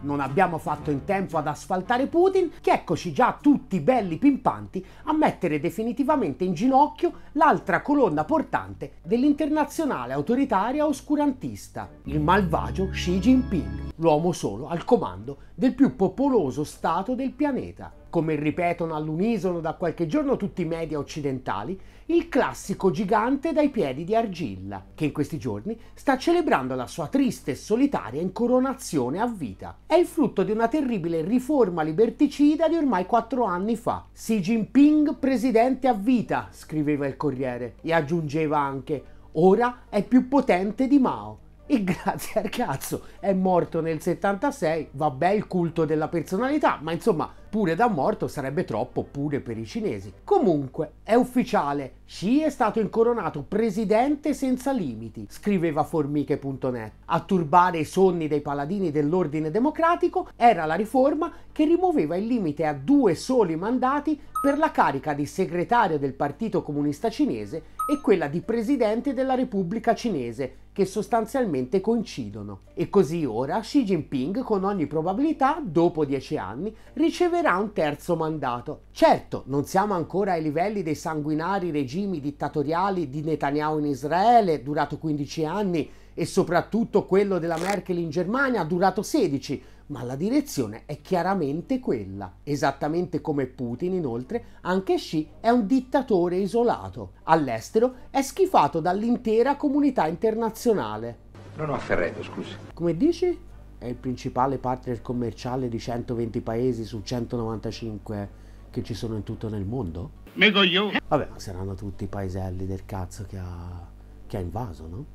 non abbiamo fatto in tempo ad asfaltare Putin, che eccoci già tutti belli pimpanti a mettere definitivamente in ginocchio l'altra colonna portante dell'internazionale autoritaria oscurantista, il malvagio Xi Jinping, l'uomo solo al comando del più popoloso Stato del pianeta. Come ripetono all'unisono da qualche giorno tutti i media occidentali, il classico gigante dai piedi di argilla, che in questi giorni sta celebrando la sua triste e solitaria incoronazione a vita. È il frutto di una terribile riforma liberticida di ormai quattro anni fa. Xi Jinping presidente a vita, scriveva il Corriere, e aggiungeva anche, ora è più potente di Mao. E grazie al cazzo, è morto nel 76, vabbè il culto della personalità, ma insomma pure da morto sarebbe troppo pure per i cinesi. Comunque, è ufficiale, Xi è stato incoronato presidente senza limiti, scriveva formiche.net. A turbare i sonni dei paladini dell'ordine democratico era la riforma che rimuoveva il limite a due soli mandati per la carica di segretario del Partito Comunista Cinese e quella di presidente della Repubblica Cinese, che sostanzialmente coincidono. E così ora Xi Jinping, con ogni probabilità, dopo dieci anni, riceverà un terzo mandato. Certo, non siamo ancora ai livelli dei sanguinari regimi dittatoriali di Netanyahu in Israele, durato 15 anni, e soprattutto quello della Merkel in Germania, durato 16, ma la direzione è chiaramente quella. Esattamente come Putin, inoltre, anche Xi è un dittatore isolato. All'estero è schifato dall'intera comunità internazionale. Non ho afferretto, scusi. Come dici? È il principale partner commerciale di 120 paesi su 195 che ci sono in tutto nel mondo? Mego io. Vabbè, ma saranno tutti i paeselli del cazzo che ha, che ha invaso, no?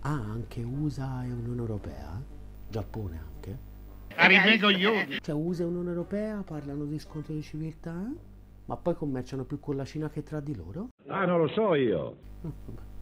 Ah, anche USA e Unione Europea? Giappone anche? Arrivego io. Cioè USA e Unione Europea parlano di scontro di civiltà? Ma poi commerciano più con la Cina che tra di loro? Ah, non lo so io.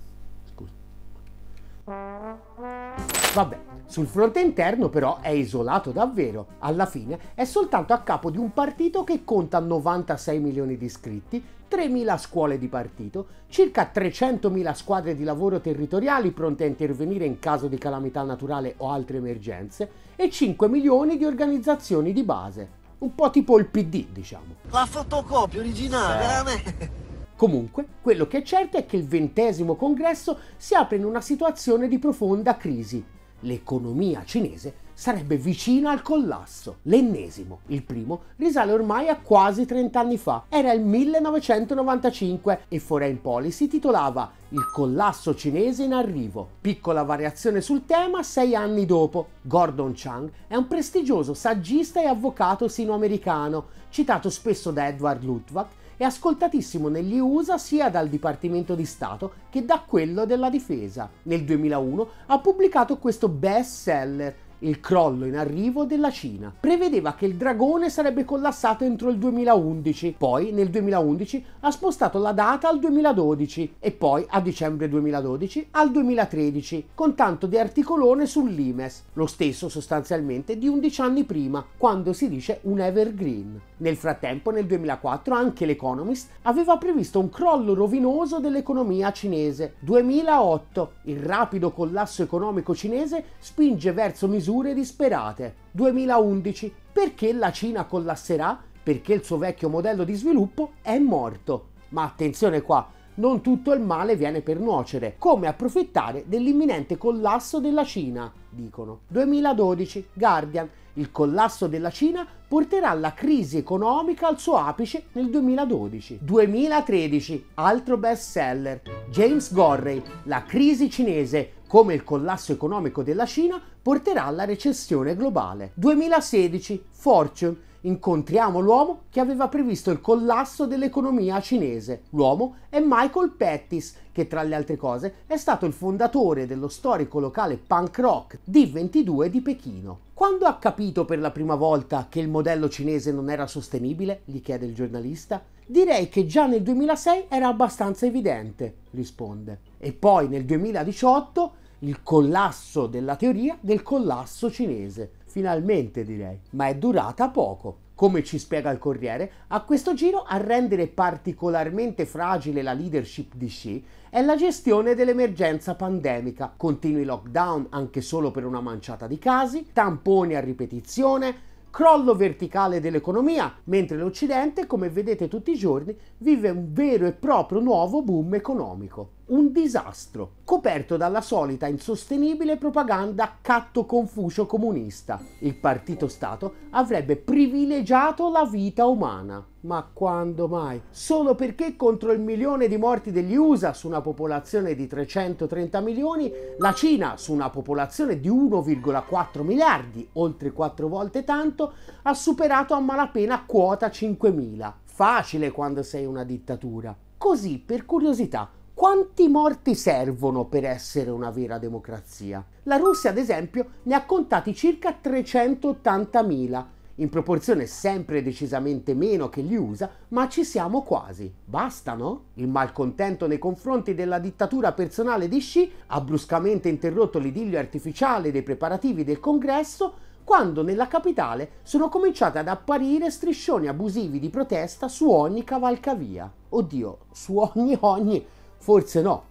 Vabbè, sul fronte interno però è isolato davvero. Alla fine è soltanto a capo di un partito che conta 96 milioni di iscritti, 3.000 scuole di partito, circa 300.000 squadre di lavoro territoriali pronte a intervenire in caso di calamità naturale o altre emergenze e 5 milioni di organizzazioni di base. Un po' tipo il PD, diciamo. La fotocopia originale, veramente. Comunque, quello che è certo è che il ventesimo congresso si apre in una situazione di profonda crisi. L'economia cinese sarebbe vicina al collasso, l'ennesimo. Il primo risale ormai a quasi 30 anni fa, era il 1995 e Foreign Policy titolava Il collasso cinese in arrivo. Piccola variazione sul tema sei anni dopo. Gordon Chang è un prestigioso saggista e avvocato sinoamericano, citato spesso da Edward Luttwak è ascoltatissimo negli USA sia dal Dipartimento di Stato che da quello della Difesa. Nel 2001 ha pubblicato questo best seller, il crollo in arrivo della Cina. Prevedeva che il dragone sarebbe collassato entro il 2011, poi nel 2011 ha spostato la data al 2012 e poi a dicembre 2012 al 2013, con tanto di articolone sull'Imes, lo stesso sostanzialmente di 11 anni prima, quando si dice un evergreen. Nel frattempo, nel 2004, anche l'Economist aveva previsto un crollo rovinoso dell'economia cinese. 2008, il rapido collasso economico cinese spinge verso misure disperate. 2011, perché la Cina collasserà? Perché il suo vecchio modello di sviluppo è morto. Ma attenzione qua, non tutto il male viene per nuocere. Come approfittare dell'imminente collasso della Cina? Dicono. 2012, Guardian. Il collasso della Cina porterà la crisi economica al suo apice nel 2012. 2013, altro bestseller. James Gorrey, La crisi cinese, come il collasso economico della Cina porterà alla recessione globale. 2016, Fortune, incontriamo l'uomo che aveva previsto il collasso dell'economia cinese. L'uomo è Michael Pettis, che tra le altre cose è stato il fondatore dello storico locale punk rock D22 di Pechino. Quando ha capito per la prima volta che il modello cinese non era sostenibile? gli chiede il giornalista. Direi che già nel 2006 era abbastanza evidente, risponde. E poi nel 2018 il collasso della teoria del collasso cinese. Finalmente direi, ma è durata poco. Come ci spiega il Corriere, a questo giro a rendere particolarmente fragile la leadership di Xi è la gestione dell'emergenza pandemica, continui lockdown anche solo per una manciata di casi, tamponi a ripetizione, crollo verticale dell'economia, mentre l'Occidente, come vedete tutti i giorni, vive un vero e proprio nuovo boom economico. Un disastro, coperto dalla solita insostenibile propaganda catto confucio comunista. Il partito Stato avrebbe privilegiato la vita umana. Ma quando mai? Solo perché contro il milione di morti degli USA su una popolazione di 330 milioni, la Cina su una popolazione di 1,4 miliardi, oltre quattro volte tanto, ha superato a malapena quota 5.000. Facile quando sei una dittatura. Così, per curiosità, quanti morti servono per essere una vera democrazia? La Russia, ad esempio, ne ha contati circa 380.000 in proporzione sempre decisamente meno che gli USA, ma ci siamo quasi. Bastano? Il malcontento nei confronti della dittatura personale di Xi ha bruscamente interrotto l'idillio artificiale dei preparativi del congresso quando nella capitale sono cominciati ad apparire striscioni abusivi di protesta su ogni cavalcavia. Oddio, su ogni ogni, forse no,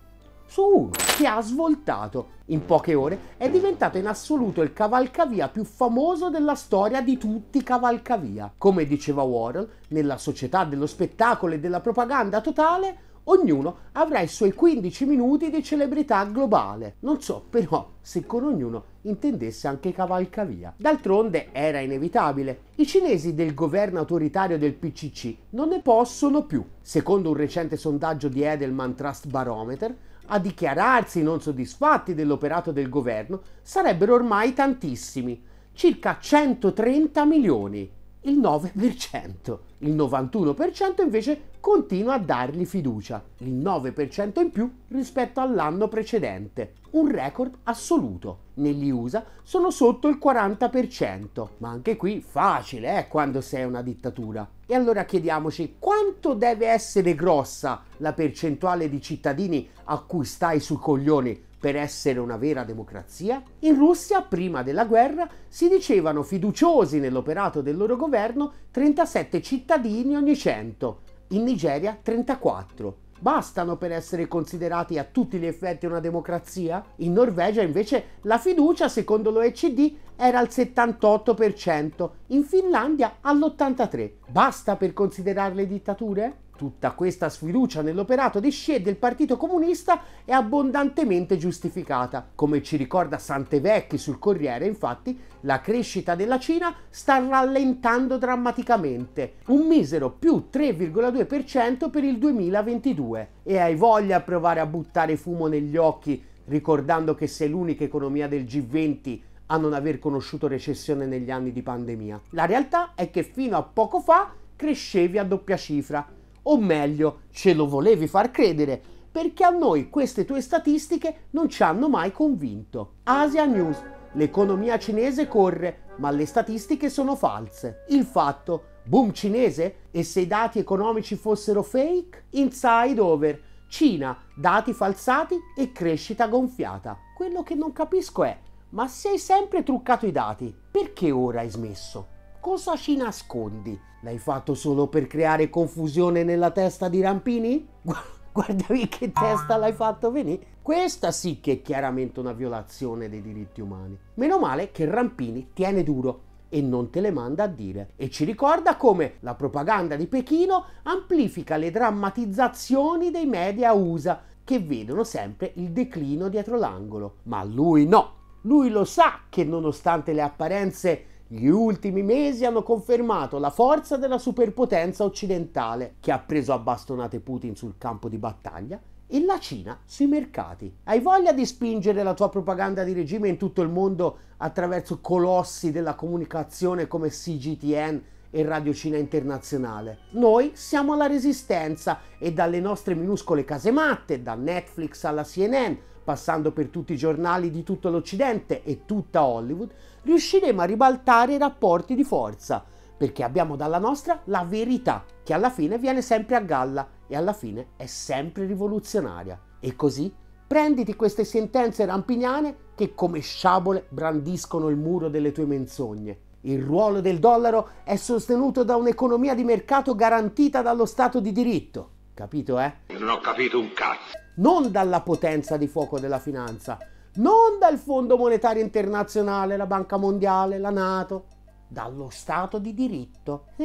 su uno che ha svoltato. In poche ore è diventato in assoluto il cavalcavia più famoso della storia di tutti i cavalcavia. Come diceva Warhol, nella società dello spettacolo e della propaganda totale, ognuno avrà i suoi 15 minuti di celebrità globale. Non so però se con ognuno intendesse anche cavalcavia. D'altronde era inevitabile. I cinesi del governo autoritario del PCC non ne possono più. Secondo un recente sondaggio di Edelman Trust Barometer, a dichiararsi non soddisfatti dell'operato del governo sarebbero ormai tantissimi, circa 130 milioni, il 9%. Il 91% invece continua a dargli fiducia, il 9% in più rispetto all'anno precedente, un record assoluto. Negli USA sono sotto il 40%, ma anche qui facile eh, quando sei una dittatura. E allora chiediamoci quanto deve essere grossa la percentuale di cittadini a cui stai sui coglioni per essere una vera democrazia? In Russia, prima della guerra, si dicevano fiduciosi nell'operato del loro governo 37 cittadini ogni 100, in Nigeria 34. Bastano per essere considerati a tutti gli effetti una democrazia? In Norvegia invece la fiducia, secondo l'OECD, era al 78%, in Finlandia all'83%. Basta per considerarle dittature? Tutta questa sfiducia nell'operato di Xi e del Partito Comunista è abbondantemente giustificata. Come ci ricorda Santevecchi sul Corriere, infatti, la crescita della Cina sta rallentando drammaticamente, un misero più 3,2% per il 2022. E hai voglia a provare a buttare fumo negli occhi, ricordando che sei l'unica economia del G20 a non aver conosciuto recessione negli anni di pandemia. La realtà è che fino a poco fa crescevi a doppia cifra o meglio, ce lo volevi far credere, perché a noi queste tue statistiche non ci hanno mai convinto. Asia News, l'economia cinese corre, ma le statistiche sono false. Il fatto, boom cinese? E se i dati economici fossero fake? Inside over, Cina, dati falsati e crescita gonfiata. Quello che non capisco è, ma se hai sempre truccato i dati, perché ora hai smesso? Cosa ci nascondi? L'hai fatto solo per creare confusione nella testa di Rampini? Guardavi che testa l'hai fatto venire. Questa sì che è chiaramente una violazione dei diritti umani. Meno male che Rampini tiene duro e non te le manda a dire. E ci ricorda come la propaganda di Pechino amplifica le drammatizzazioni dei media USA che vedono sempre il declino dietro l'angolo. Ma lui no. Lui lo sa che nonostante le apparenze gli ultimi mesi hanno confermato la forza della superpotenza occidentale che ha preso a bastonate Putin sul campo di battaglia e la Cina sui mercati. Hai voglia di spingere la tua propaganda di regime in tutto il mondo attraverso colossi della comunicazione come CGTN e Radio Cina Internazionale? Noi siamo alla resistenza e dalle nostre minuscole casematte, da Netflix alla CNN, passando per tutti i giornali di tutto l'Occidente e tutta Hollywood, riusciremo a ribaltare i rapporti di forza, perché abbiamo dalla nostra la verità, che alla fine viene sempre a galla e alla fine è sempre rivoluzionaria. E così Prenditi queste sentenze rampiniane che come sciabole brandiscono il muro delle tue menzogne. Il ruolo del dollaro è sostenuto da un'economia di mercato garantita dallo Stato di diritto. Capito, eh? Non ho capito un cazzo. Non dalla potenza di fuoco della finanza, non dal Fondo Monetario Internazionale, la Banca Mondiale, la Nato, dallo Stato di diritto.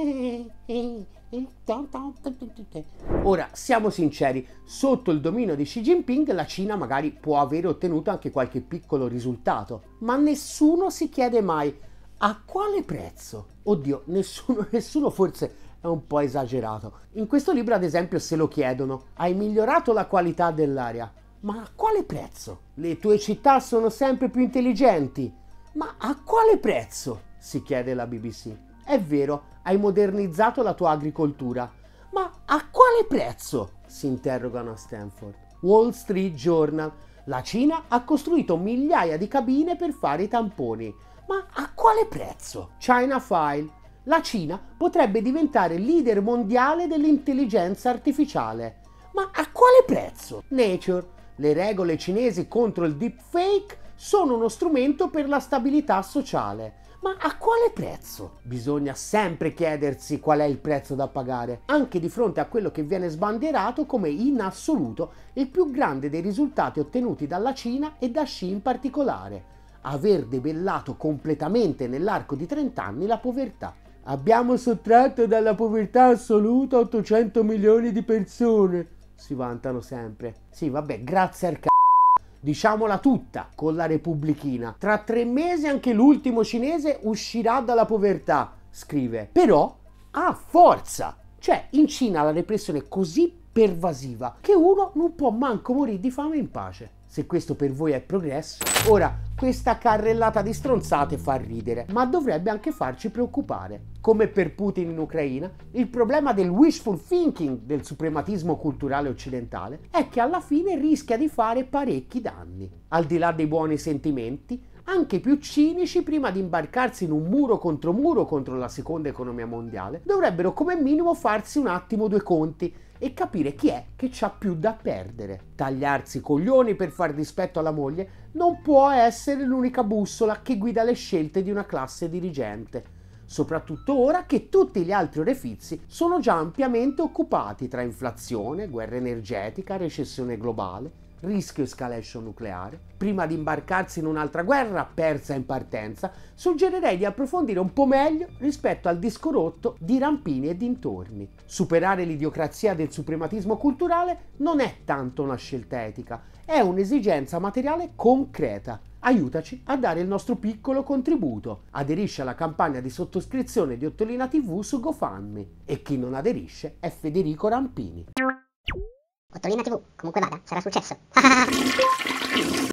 Ora, siamo sinceri, sotto il dominio di Xi Jinping la Cina magari può aver ottenuto anche qualche piccolo risultato, ma nessuno si chiede mai a quale prezzo. Oddio, nessuno, nessuno forse è un po' esagerato. In questo libro, ad esempio, se lo chiedono, hai migliorato la qualità dell'aria, ma a quale prezzo? Le tue città sono sempre più intelligenti, ma a quale prezzo? si chiede la BBC. È vero, hai modernizzato la tua agricoltura, ma a quale prezzo? si interrogano a Stanford. Wall Street Journal. La Cina ha costruito migliaia di cabine per fare i tamponi, ma a quale prezzo? China File. La Cina potrebbe diventare leader mondiale dell'intelligenza artificiale. Ma a quale prezzo? Nature. Le regole cinesi contro il deepfake sono uno strumento per la stabilità sociale. Ma a quale prezzo? Bisogna sempre chiedersi qual è il prezzo da pagare, anche di fronte a quello che viene sbandierato come in assoluto il più grande dei risultati ottenuti dalla Cina e da Xi in particolare, aver debellato completamente nell'arco di 30 anni la povertà. Abbiamo sottratto dalla povertà assoluta 800 milioni di persone, si vantano sempre. Sì, vabbè, grazie al c***o diciamola tutta con la Repubblichina. Tra tre mesi anche l'ultimo cinese uscirà dalla povertà, scrive. Però ha forza. Cioè, in Cina la repressione è così pervasiva che uno non può manco morire di fame in pace. Se questo per voi è progresso. Ora, questa carrellata di stronzate fa ridere, ma dovrebbe anche farci preoccupare. Come per Putin in Ucraina, il problema del wishful thinking del suprematismo culturale occidentale è che alla fine rischia di fare parecchi danni. Al di là dei buoni sentimenti, anche i più cinici, prima di imbarcarsi in un muro contro muro contro la seconda economia mondiale, dovrebbero come minimo farsi un attimo due conti e capire chi è che ha più da perdere. Tagliarsi i coglioni per far dispetto alla moglie non può essere l'unica bussola che guida le scelte di una classe dirigente, soprattutto ora che tutti gli altri orefizi sono già ampiamente occupati tra inflazione, guerra energetica, recessione globale, rischio escalation nucleare. Prima di imbarcarsi in un'altra guerra persa in partenza, suggerirei di approfondire un po' meglio rispetto al disco rotto di Rampini e dintorni. Superare l'idiocrazia del suprematismo culturale non è tanto una scelta etica, è un'esigenza materiale concreta. Aiutaci a dare il nostro piccolo contributo. Aderisci alla campagna di sottoscrizione di Ottolina TV su GoFundMe. E chi non aderisce è Federico Rampini. Ottolina TV, comunque vada, sarà successo.